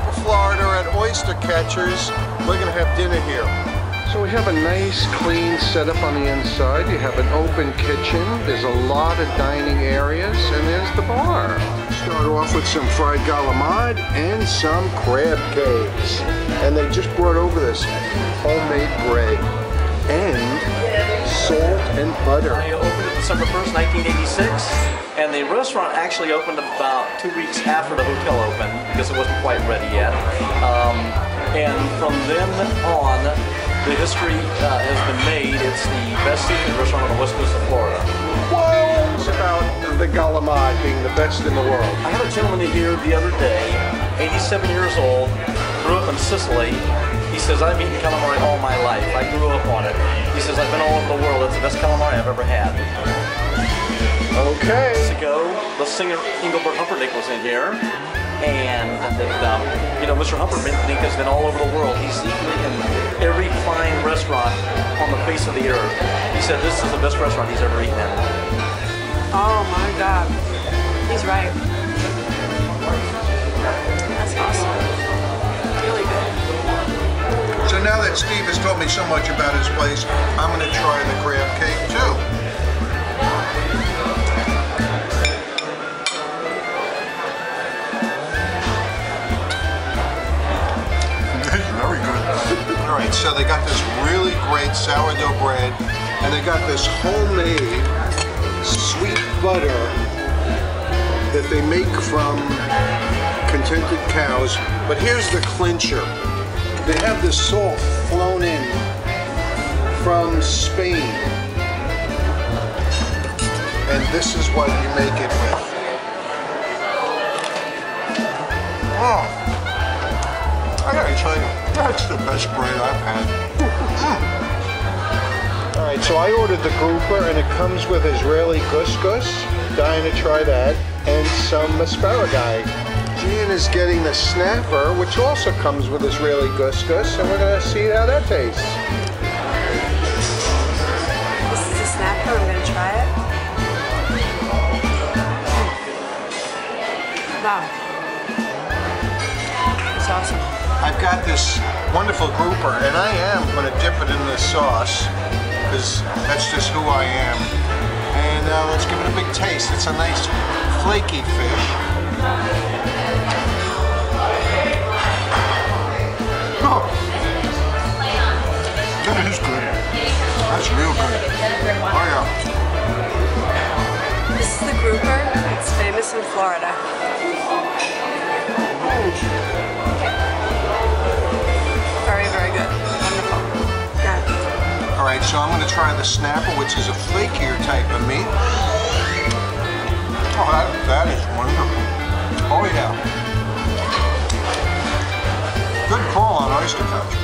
Tampa, Florida at Oystercatchers. We're gonna have dinner here. So we have a nice clean setup on the inside. You have an open kitchen. There's a lot of dining areas and there's the bar. Start off with some fried calamari and some crab cakes. And they just brought over this homemade bread and salt and butter. They opened it December 1st, 1986, and the restaurant actually opened about two weeks after the hotel opened because it wasn't quite ready yet. Um, and from then on, the history uh, has been made. It's the best seafood restaurant on the west coast of Florida. Whoa! It's about the calamari being the best in the world. I had a gentleman here the other day, 87 years old, grew up in Sicily. He says, I've eaten calamari all my life. I grew up on it. He says, I've been all over the world. It's the best calamari I've ever had. Okay. Weeks ago, the singer Engelbert Humperdinck was in here. And, um, you know, Mr. Humperdinck has been all over the world. He's eaten in every fine restaurant on the face of the earth. He said this is the best restaurant he's ever eaten in. Oh my god. He's right. That's awesome. Really good. So now that Steve has told me so much about his place, I'm going to try the crab cake too. Right, so they got this really great sourdough bread, and they got this homemade sweet butter that they make from contented cows. But here's the clincher. They have the salt flown in from Spain. And this is what you make it with. Oh, I gotta tell you, that's the best bread I've had. All right, so I ordered the grouper and it comes with Israeli couscous. Dying to try that. And some asparagus. Gian is getting the snapper, which also comes with Israeli couscous, and we're gonna see how that tastes. This is a snapper. I'm gonna try it. Wow. It's awesome. I've got this wonderful grouper, and I am gonna dip it in this sauce, because that's just who I am. And uh, let's give it a big taste. It's a nice flaky fish. Oh. That is good. That's real good. Oh yeah. This is the grouper. It's famous in Florida. So I'm gonna try the snapper, which is a flakier type of meat. Oh, that, that is wonderful. Oh yeah. Good call on Oystercatcher.